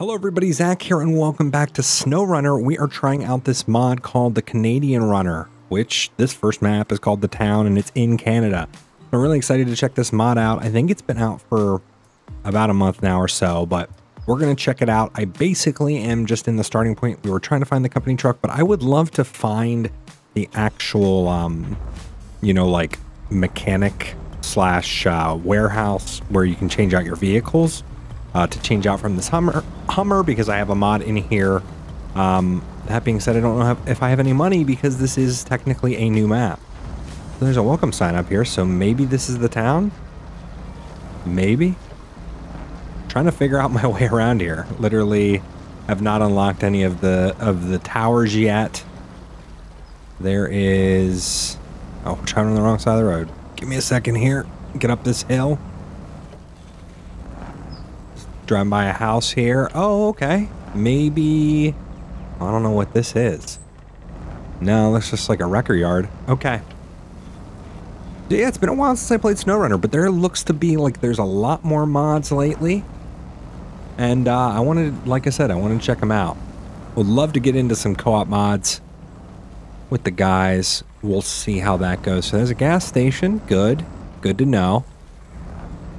Hello everybody, Zach here and welcome back to SnowRunner. We are trying out this mod called the Canadian Runner, which this first map is called The Town and it's in Canada. I'm really excited to check this mod out. I think it's been out for about a month now or so, but we're going to check it out. I basically am just in the starting point. We were trying to find the company truck, but I would love to find the actual, um, you know, like mechanic slash uh, warehouse where you can change out your vehicles uh, to change out from this Hummer, Hummer because I have a mod in here. Um, that being said, I don't know if I have any money because this is technically a new map. There's a welcome sign up here, so maybe this is the town? Maybe? Trying to figure out my way around here. Literally have not unlocked any of the of the towers yet. There is... Oh, trying on the wrong side of the road. Give me a second here. Get up this hill. Driving by a house here. Oh, okay. Maybe... I don't know what this is. No, looks just like a wrecker yard. Okay. Yeah, it's been a while since I played SnowRunner, but there looks to be like there's a lot more mods lately. And uh, I wanted, like I said, I wanted to check them out. Would love to get into some co-op mods with the guys. We'll see how that goes. So there's a gas station. Good. Good to know.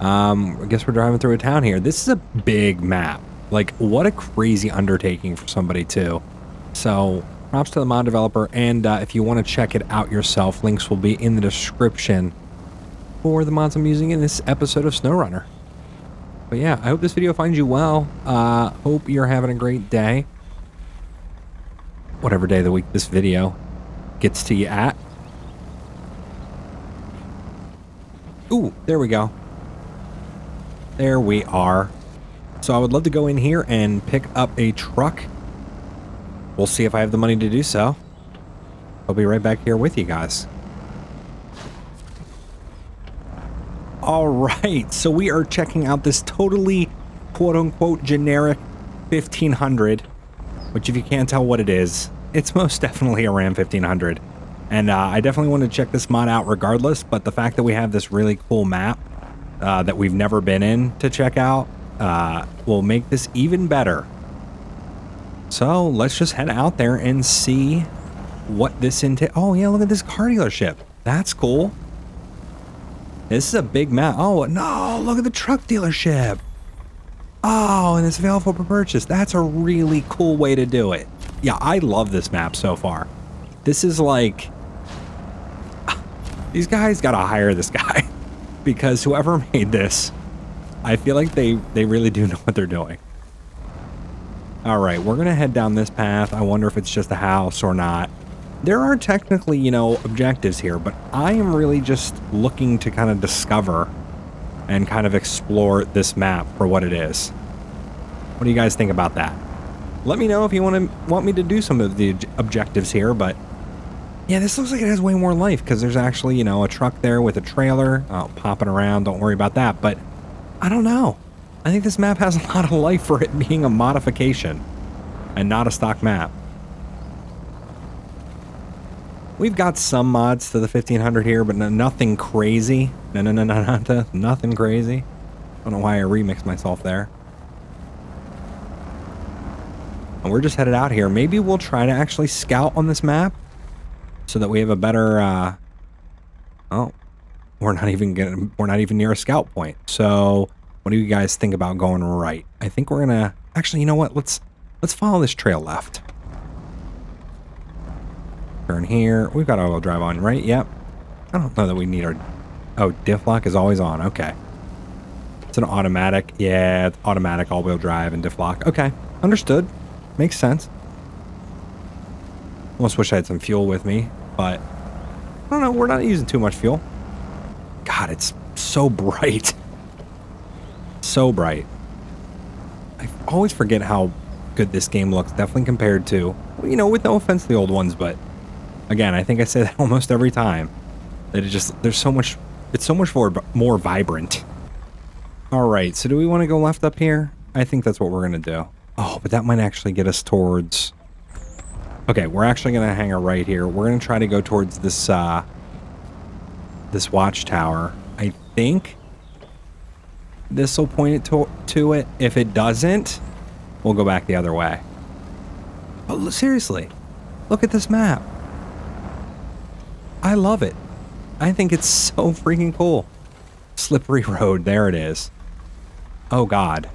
Um, I guess we're driving through a town here. This is a big map. Like, what a crazy undertaking for somebody, too. So, props to the mod developer, and uh, if you want to check it out yourself, links will be in the description for the mods I'm using in this episode of SnowRunner. But yeah, I hope this video finds you well. Uh, hope you're having a great day. Whatever day of the week this video gets to you at. Ooh, there we go. There we are. So I would love to go in here and pick up a truck. We'll see if I have the money to do so. I'll be right back here with you guys. All right, so we are checking out this totally quote-unquote generic 1500, which if you can't tell what it is, it's most definitely a Ram 1500. And uh, I definitely want to check this mod out regardless, but the fact that we have this really cool map uh, that we've never been in to check out uh, will make this even better. So let's just head out there and see what this entails. Oh yeah, look at this car dealership. That's cool. This is a big map. Oh no, look at the truck dealership. Oh, and it's available for purchase. That's a really cool way to do it. Yeah, I love this map so far. This is like... These guys gotta hire this guy. Because whoever made this, I feel like they, they really do know what they're doing. All right, we're going to head down this path. I wonder if it's just a house or not. There are technically, you know, objectives here, but I am really just looking to kind of discover and kind of explore this map for what it is. What do you guys think about that? Let me know if you want to want me to do some of the objectives here, but yeah, this looks like it has way more life because there's actually, you know, a truck there with a trailer oh, popping around. Don't worry about that. But I don't know. I think this map has a lot of life for it being a modification and not a stock map. We've got some mods to the 1500 here, but no, nothing crazy. No, no, no, no, no, nothing crazy. Don't know why I remixed myself there. And we're just headed out here. Maybe we'll try to actually scout on this map so that we have a better, uh, oh, we're not even getting, we're not even near a scout point. So what do you guys think about going right? I think we're gonna, actually, you know what? Let's, let's follow this trail left. Turn here. We've got all-wheel drive on, right? Yep. I don't know that we need our, oh, diff lock is always on. Okay. It's an automatic. Yeah, automatic all-wheel drive and diff lock. Okay. Understood. Makes sense. Almost wish I had some fuel with me, but I don't know. We're not using too much fuel. God, it's so bright. So bright. I always forget how good this game looks, definitely compared to, you know, with no offense to the old ones, but again, I think I say that almost every time. That it just, there's so much, it's so much more, more vibrant. All right, so do we want to go left up here? I think that's what we're going to do. Oh, but that might actually get us towards Okay, we're actually going to hang a right here. We're going to try to go towards this, uh, this watchtower. I think this will point it to, to it. If it doesn't, we'll go back the other way. But seriously, look at this map. I love it. I think it's so freaking cool. Slippery road, there it is. Oh god.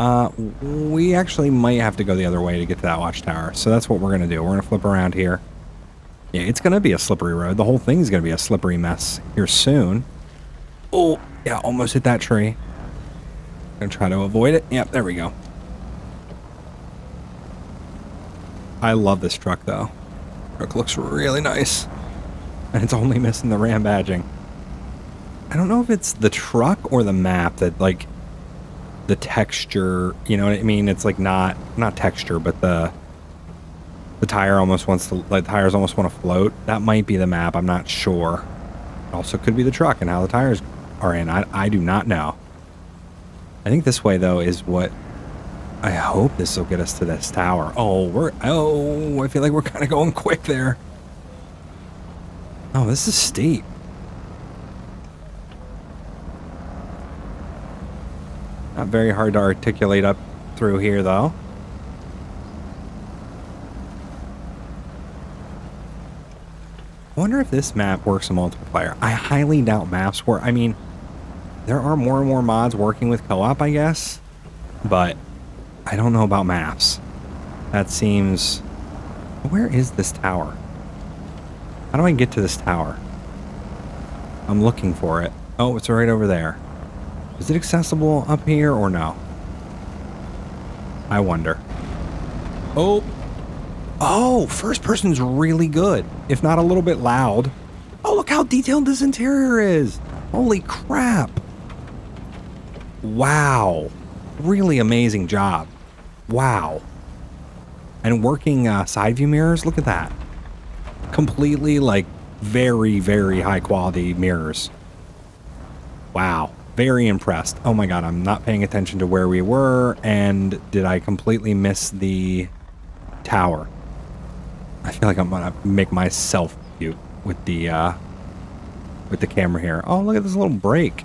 Uh, we actually might have to go the other way to get to that watchtower. So that's what we're going to do. We're going to flip around here. Yeah, it's going to be a slippery road. The whole thing's going to be a slippery mess here soon. Oh, yeah, almost hit that tree. Gonna try to avoid it. Yep, there we go. I love this truck, though. Truck looks really nice. And it's only missing the Ram badging. I don't know if it's the truck or the map that, like, the texture, you know what I mean? It's like not, not texture, but the, the tire almost wants to, like, the tires almost want to float. That might be the map. I'm not sure. also could be the truck and how the tires are in. I, I do not know. I think this way, though, is what I hope this will get us to this tower. Oh, we're... Oh, I feel like we're kind of going quick there. Oh, this is steep. Not very hard to articulate up through here, though. I wonder if this map works in multiplayer. I highly doubt maps work. I mean, there are more and more mods working with co-op, I guess. But I don't know about maps. That seems... Where is this tower? How do I get to this tower? I'm looking for it. Oh, it's right over there. Is it accessible up here or no? I wonder. Oh! Oh, first person's really good. If not a little bit loud. Oh, look how detailed this interior is. Holy crap. Wow. Really amazing job. Wow. And working uh, side view mirrors, look at that. Completely like very, very high quality mirrors. Wow. Very impressed. Oh my god, I'm not paying attention to where we were. And did I completely miss the tower? I feel like I'm gonna make myself cute with the uh, with the camera here. Oh, look at this little break.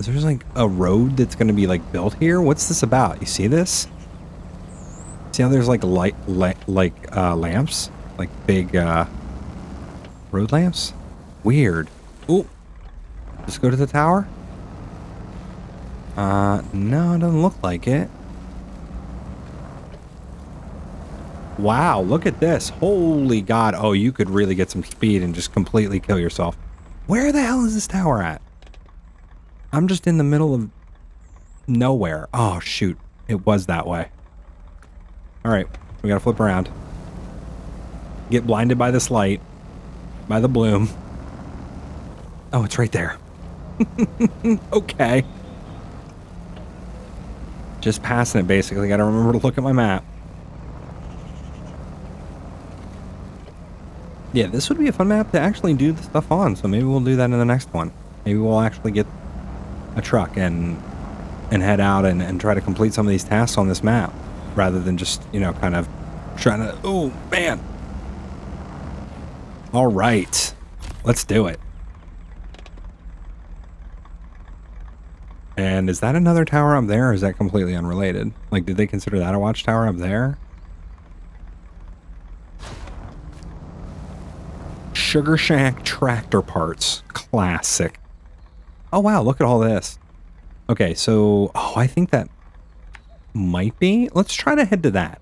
Is there's like a road that's to be like built here. What's this about? You see this? See how there's like light, light like uh, lamps, like big uh, road lamps. Weird. Oh, let's go to the tower. Uh, no, it doesn't look like it. Wow, look at this. Holy God. Oh, you could really get some speed and just completely kill yourself. Where the hell is this tower at? I'm just in the middle of nowhere. Oh, shoot. It was that way. All right, we gotta flip around. Get blinded by this light. By the bloom. Oh, it's right there. okay. Just passing it, basically. Gotta remember to look at my map. Yeah, this would be a fun map to actually do the stuff on, so maybe we'll do that in the next one. Maybe we'll actually get a truck and and head out and, and try to complete some of these tasks on this map rather than just, you know, kind of trying to, oh, man. All right, let's do it. And is that another tower up there or is that completely unrelated? Like, did they consider that a watchtower up there? Sugar Shack tractor parts. Classic. Oh, wow. Look at all this. Okay, so... Oh, I think that might be... Let's try to head to that.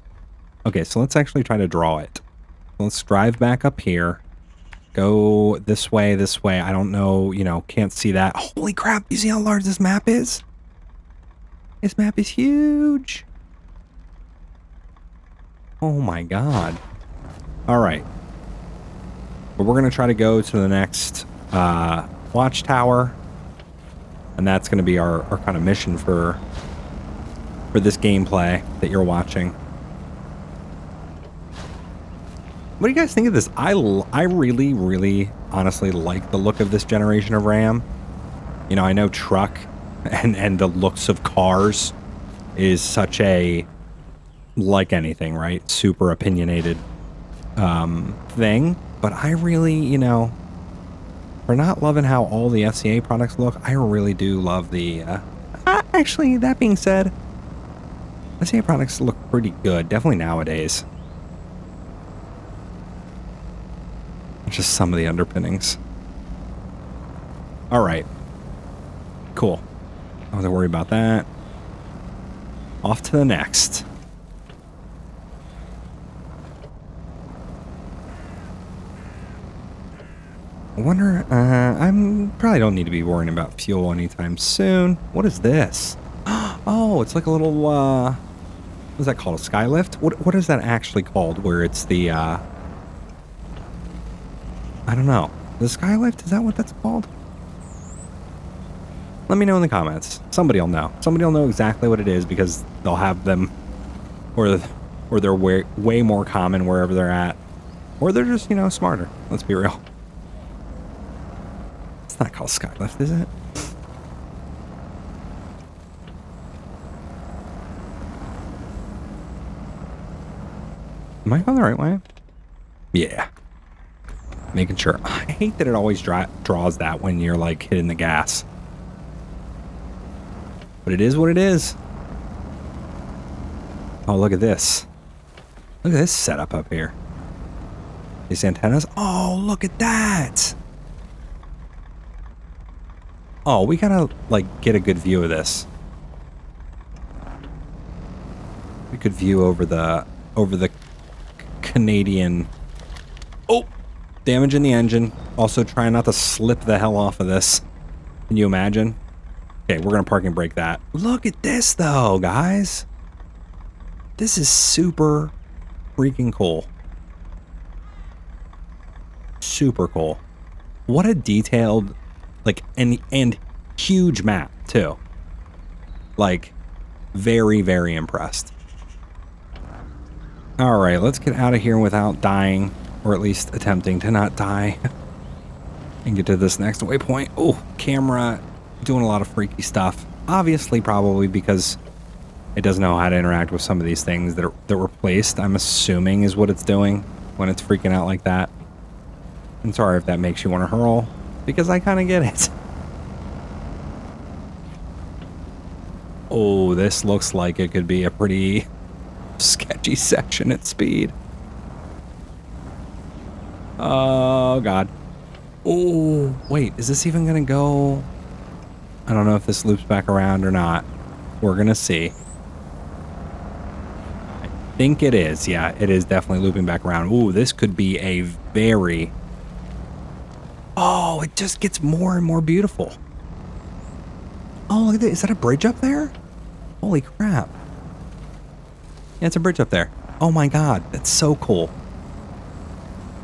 Okay, so let's actually try to draw it. Let's drive back up here. Go this way, this way. I don't know, you know, can't see that. Holy crap, you see how large this map is? This map is huge. Oh my god. All right. But we're going to try to go to the next uh, watchtower and that's going to be our, our kind of mission for for this gameplay that you're watching. What do you guys think of this? I, I really, really honestly like the look of this generation of Ram. You know, I know truck and, and the looks of cars is such a, like anything, right? Super opinionated um, thing. But I really, you know, for not loving how all the FCA products look, I really do love the uh, uh, actually, that being said, FCA products look pretty good, definitely nowadays. Just some of the underpinnings. All right. Cool. Don't have to worry about that. Off to the next. I wonder, uh, I'm probably don't need to be worrying about fuel anytime soon. What is this? Oh, it's like a little, uh, what is that called? A skylift? What, what is that actually called where it's the, uh, I don't know. The skylift, is that what that's called? Let me know in the comments. Somebody will know. Somebody will know exactly what it is because they'll have them, or, or they're way, way more common wherever they're at. Or they're just, you know, smarter. Let's be real. It's not called Skylift, is it? Am I going the right way? Yeah. Making sure. I hate that it always dra draws that when you're like hitting the gas. But it is what it is. Oh, look at this. Look at this setup up here. These antennas. Oh, look at that. Oh, we gotta, like, get a good view of this. A good view over the, over the Canadian... Damage in the engine. Also trying not to slip the hell off of this. Can you imagine? Okay, we're gonna parking brake that. Look at this, though, guys. This is super freaking cool. Super cool. What a detailed like, and, and huge map, too. Like, very, very impressed. Alright, let's get out of here without dying, or at least attempting to not die. and get to this next waypoint. Oh, camera doing a lot of freaky stuff. Obviously, probably because it doesn't know how to interact with some of these things that, are, that were placed, I'm assuming is what it's doing when it's freaking out like that. I'm sorry if that makes you want to hurl because I kind of get it. Oh, this looks like it could be a pretty sketchy section at speed. Oh, God. Oh, wait, is this even going to go? I don't know if this loops back around or not. We're going to see. I think it is. Yeah, it is definitely looping back around. Ooh, this could be a very Oh, it just gets more and more beautiful. Oh, look at that. Is that a bridge up there? Holy crap. Yeah, it's a bridge up there. Oh my god, that's so cool.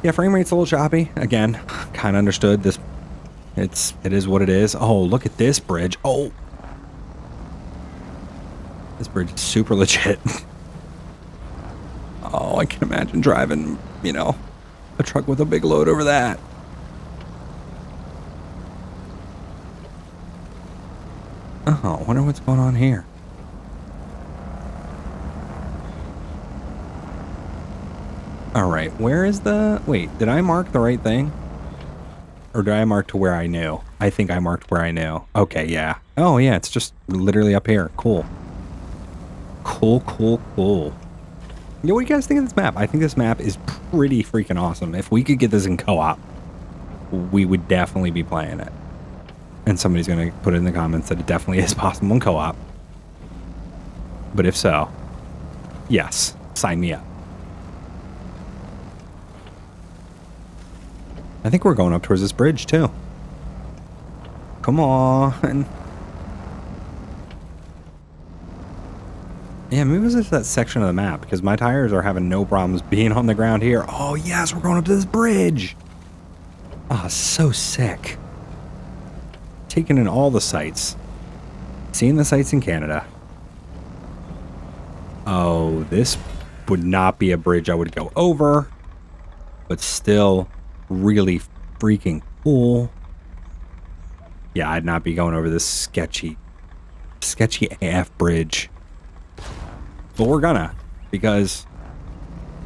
Yeah, frame rate's a little choppy. Again, kind of understood. This, it's, it is what it is. Oh, look at this bridge. Oh. This bridge is super legit. oh, I can imagine driving, you know, a truck with a big load over that. Oh, I wonder what's going on here. Alright, where is the... Wait, did I mark the right thing? Or did I mark to where I knew? I think I marked where I knew. Okay, yeah. Oh, yeah, it's just literally up here. Cool. Cool, cool, cool. Yo, what do you guys think of this map? I think this map is pretty freaking awesome. If we could get this in co-op, we would definitely be playing it. And somebody's going to put in the comments that it definitely is possible in co-op. But if so, yes, sign me up. I think we're going up towards this bridge too. Come on. Yeah, maybe this is that section of the map because my tires are having no problems being on the ground here. Oh yes, we're going up to this bridge. Ah, oh, so sick Taking in all the sights. Seeing the sights in Canada. Oh, this would not be a bridge I would go over, but still really freaking cool. Yeah, I'd not be going over this sketchy, sketchy AF bridge. But we're gonna, because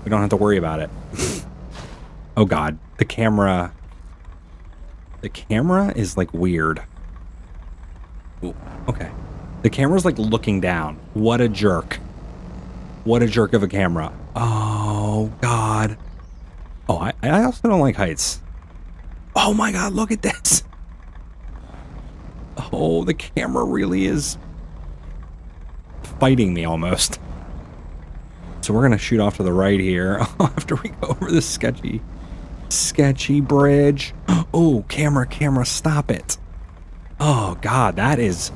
we don't have to worry about it. oh god, the camera, the camera is like weird. Ooh, okay. The camera's like looking down. What a jerk. What a jerk of a camera. Oh, God. Oh, I, I also don't like heights. Oh my God, look at this. Oh, the camera really is fighting me almost. So we're going to shoot off to the right here after we go over this sketchy, sketchy bridge. Oh, camera, camera, stop it. Oh, God, that is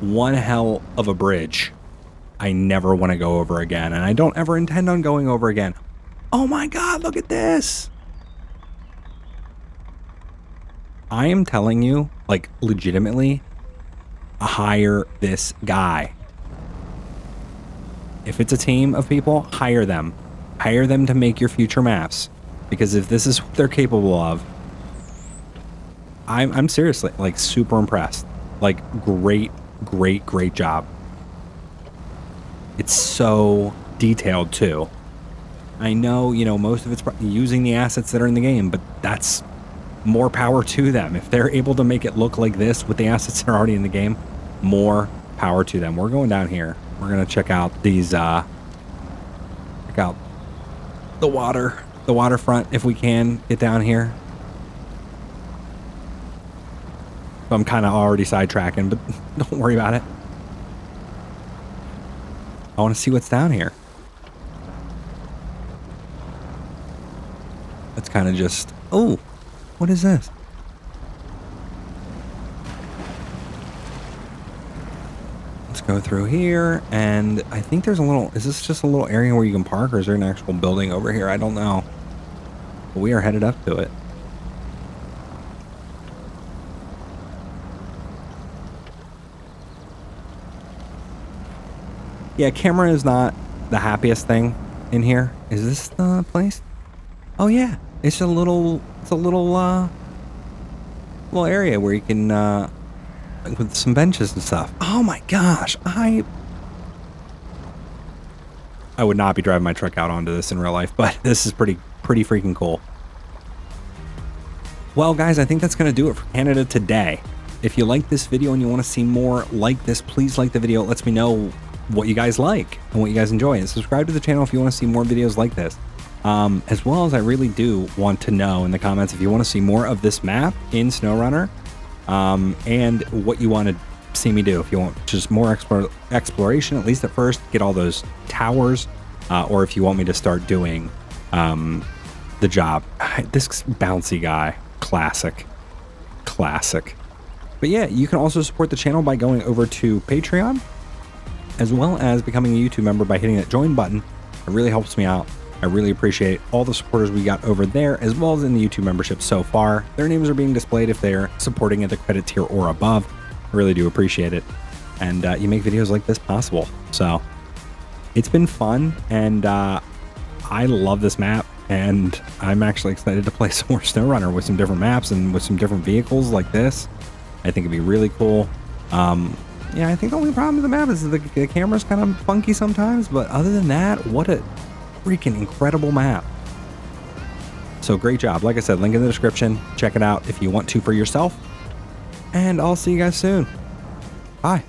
one hell of a bridge. I never want to go over again, and I don't ever intend on going over again. Oh my God, look at this. I am telling you, like, legitimately, hire this guy. If it's a team of people, hire them. Hire them to make your future maps. Because if this is what they're capable of, I'm, I'm seriously, like, super impressed. Like, great, great, great job. It's so detailed, too. I know, you know, most of it's using the assets that are in the game, but that's more power to them. If they're able to make it look like this with the assets that are already in the game, more power to them. We're going down here. We're going to check out these, uh, check out the water, the waterfront if we can get down here. I'm kind of already sidetracking, but don't worry about it. I want to see what's down here. That's kind of just, oh, what is this? Let's go through here, and I think there's a little, is this just a little area where you can park, or is there an actual building over here? I don't know. But we are headed up to it. Yeah, camera is not the happiest thing in here. Is this the place? Oh yeah, it's a little, it's a little, uh, little area where you can, uh, with some benches and stuff. Oh my gosh, I, I would not be driving my truck out onto this in real life, but this is pretty, pretty freaking cool. Well, guys, I think that's going to do it for Canada today. If you like this video and you want to see more like this, please like the video. It lets me know what you guys like and what you guys enjoy. And subscribe to the channel if you want to see more videos like this. Um, as well as I really do want to know in the comments if you want to see more of this map in SnowRunner um, and what you want to see me do. If you want just more explore exploration, at least at first, get all those towers, uh, or if you want me to start doing um, the job. This bouncy guy, classic, classic. But yeah, you can also support the channel by going over to Patreon, as well as becoming a YouTube member by hitting that join button. It really helps me out. I really appreciate all the supporters we got over there, as well as in the YouTube membership so far. Their names are being displayed if they're supporting at the credit tier or above. I really do appreciate it. And uh, you make videos like this possible. So it's been fun, and uh, I love this map. And I'm actually excited to play some more SnowRunner with some different maps and with some different vehicles like this. I think it'd be really cool. Um, yeah, I think the only problem with the map is the, the camera's kind of funky sometimes, but other than that, what a freaking incredible map. So great job. Like I said, link in the description. Check it out if you want to for yourself. And I'll see you guys soon. Bye.